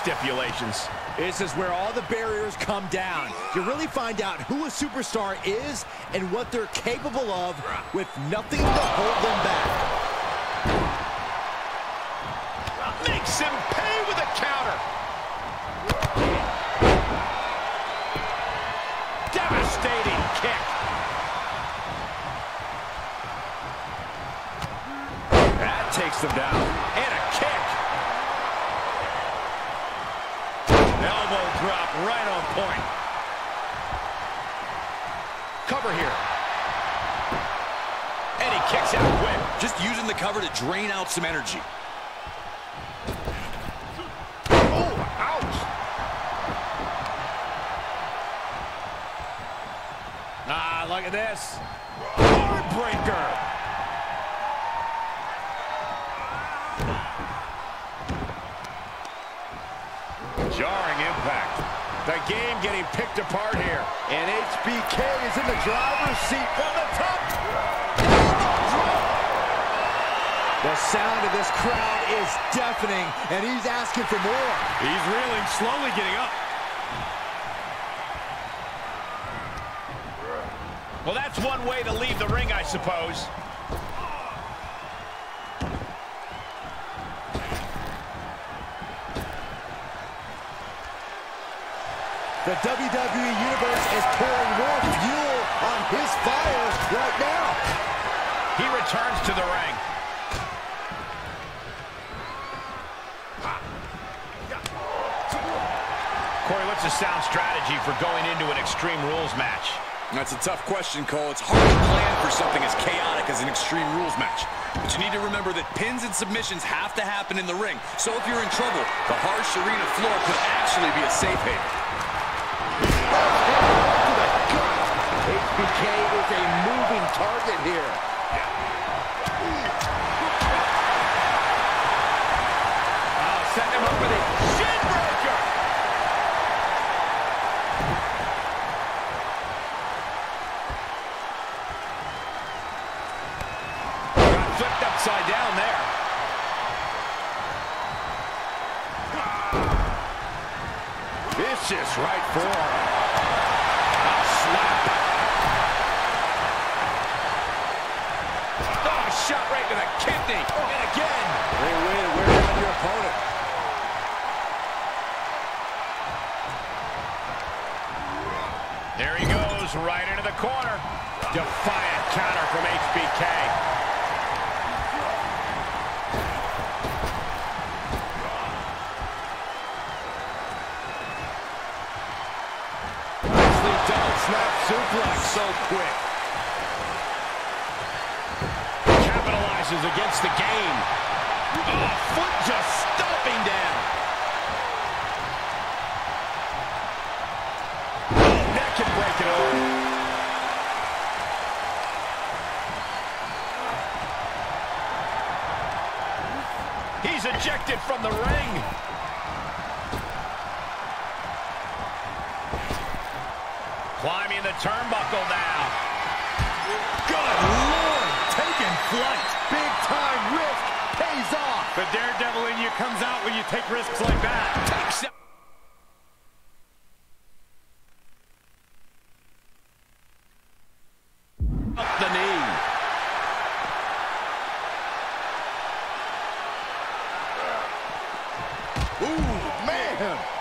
stipulations. This is where all the barriers come down. You really find out who a superstar is and what they're capable of with nothing to hold them back. Makes him pay with a counter. Devastating kick. That takes them down. And a kick. Elbow drop right on point. Cover here. And he kicks out quick. Just using the cover to drain out some energy. Oh, ouch. Ah, look at this. Heartbreaker. Jarring impact. The game getting picked apart here. And HBK is in the driver's seat from the top. The sound of this crowd is deafening, and he's asking for more. He's reeling, slowly getting up. Well, that's one way to leave the ring, I suppose. The WWE Universe is pouring more fuel on his fire right now. He returns to the ring. Corey, what's a sound strategy for going into an Extreme Rules match? That's a tough question, Cole. It's hard to plan for something as chaotic as an Extreme Rules match. But you need to remember that pins and submissions have to happen in the ring. So if you're in trouble, the harsh arena floor could actually be a safe haven. HBK is a moving target here. Oh, setting him up with a shin breaker. Got flipped upside down there. Vicious right forearm. Shot right to the kidney. And again. Way to wear down your opponent. There he goes, right into the corner. Defiant counter from HBK. Nicely done. Snap suplex. So quick. Capitalizes against the game. Oh, foot just stomping down. Oh, that can break it over. He's ejected from the ring. Climbing the turnbuckle now. Good Lord. Taking flight. Big time risk pays off. The daredevil in you comes out when you take risks like that. Takes out Up the knee. Ooh, man.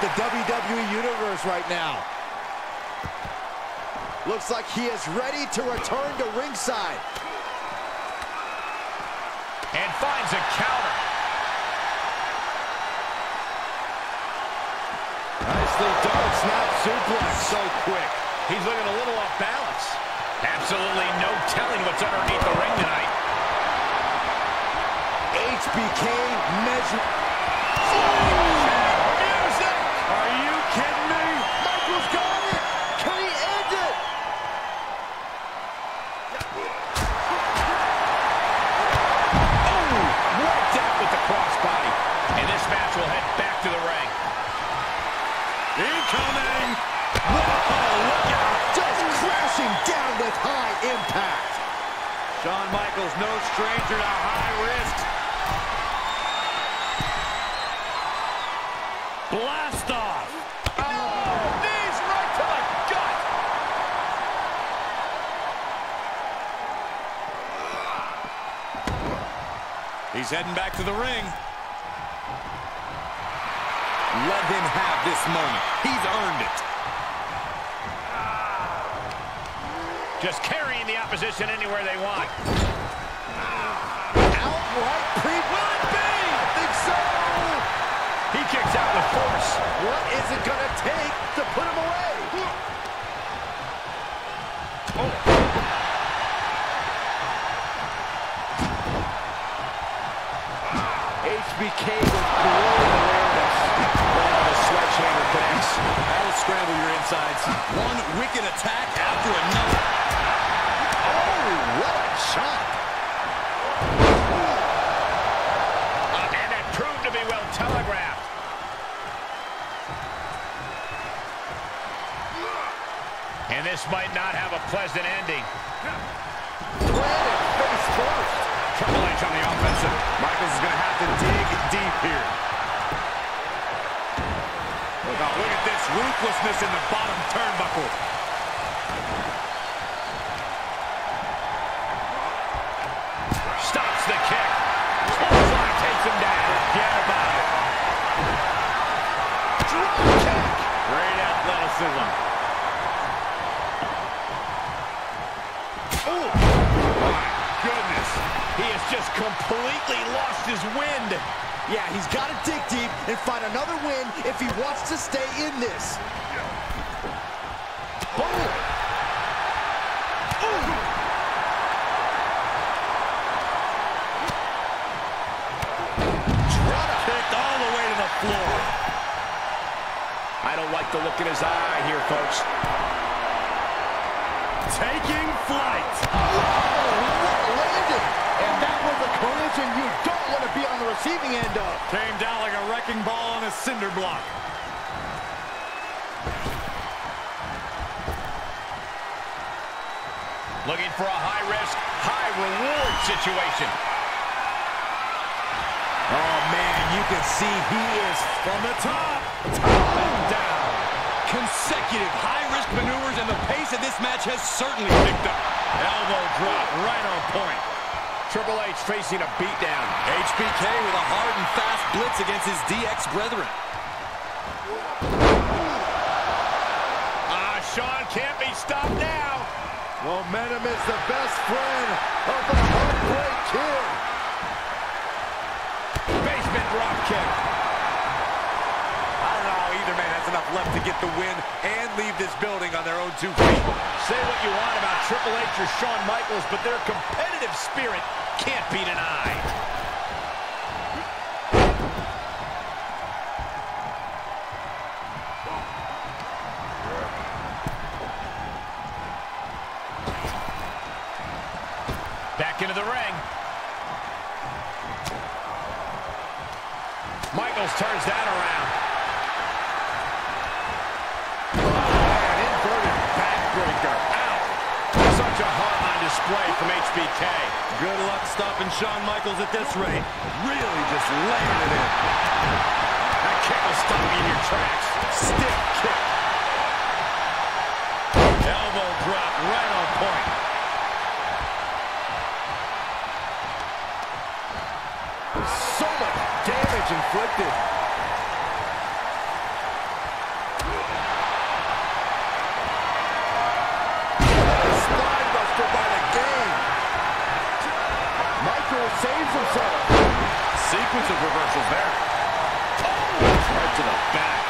with the WWE Universe right now. Looks like he is ready to return to ringside. And finds a counter. Nicely done, snap suplex so quick. He's looking a little off balance. Absolutely no telling what's underneath the ring tonight. HBK measured. Oh! Stranger to high risks. Blast off. Oh, knees right to the gut. He's heading back to the ring. Let him have this moment. He's earned it. Ah. Just carrying the opposition anywhere they want. Outright pre. Will it be? I think so. He kicks out with force. What is it going to take to put him away? Oh. HBK was blowing awareness. Oh, the sledgehammer connects. That'll scramble your insides. One wicked attack after another. Oh, what a chop. And this might not have a pleasant ending. Face first. Triple H on the offensive. Michaels is going to have to dig deep here. Look, out, look at this ruthlessness in the bottom turnbuckle. Stops the kick. Clothesline takes him down. Forget about it. Drop kick. Great athleticism. Oh, my goodness. He has just completely lost his wind. Yeah, he's got to dig deep and find another win if he wants to stay in this. Oh. Oh. To the floor. I don't like the look in his eye here, folks. Taking flight. landing. And that was a collision you don't want to be on the receiving end of. Came down like a wrecking ball on a cinder block. Looking for a high-risk, high-reward situation. Oh, man, you can see he is From the top, top. Consecutive high-risk maneuvers, and the pace of this match has certainly picked up. Elbow drop right on point. Triple H facing a beatdown. HBK with a hard and fast blitz against his DX brethren. Ah, Shawn can't be stopped now. Momentum is the best friend of the Heartbreak Kid. Basement drop kick. I don't know how either man has enough left to get the win and leave this building on their own two feet. Say what you want about Triple H or Shawn Michaels, but their competitive spirit can't be denied. Back into the ring. Michaels turns that around. An inverted backbreaker. Ow. Such a heart on display from HBK. Good luck stopping Shawn Michaels at this rate. Really just laying it in. That kick will stop you in your tracks. Stick kick. Elbow drop right on point. So much damage inflicted. was there. Oh, right to the back.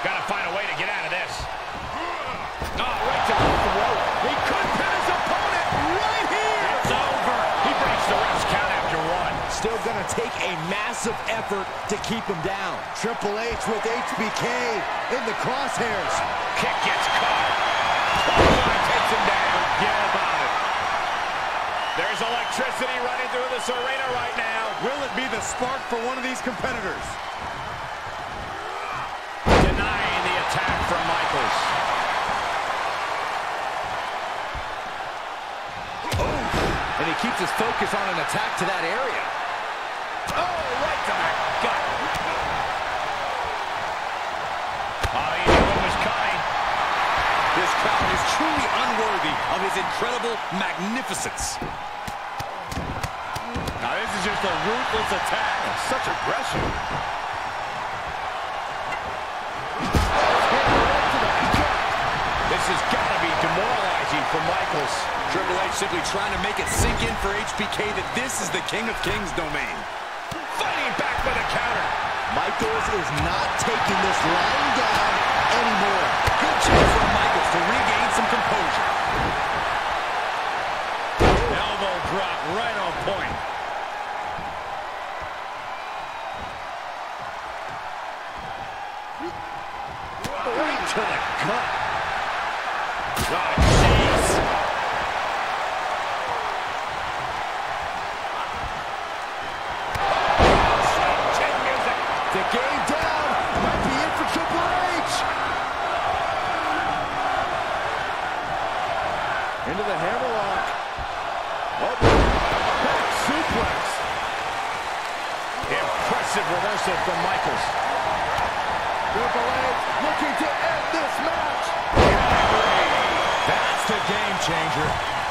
Got to find a way to get out of this. Ah, oh, right to the rope. He could pin his opponent right here. It's over. He breaks the rest count after one. Still going to take a massive effort to keep him down. Triple H with HBK in the crosshairs. Kick gets caught. Through this arena right now. Will it be the spark for one of these competitors? Denying the attack from Michaels. Oh, and he keeps his focus on an attack to that area. Oh, right to the gut. Oh, he knew it was coming. This crowd is truly unworthy of his incredible magnificence. Now is just a ruthless attack. Such aggression. This has got to be demoralizing for Michaels. Triple H simply trying to make it sink in for HBK that this is the King of Kings domain. Fighting back with a counter. Michaels is not taking this lying down anymore. Good chance for Michaels to regain some composure. Elbow drop right on point. To the gut. Oh, jeez. The game down. Might be it for Triple H. Into the hammerlock. Oh, back suplex. Impressive reversal from Michaels. Looking to end this match. That's the game changer.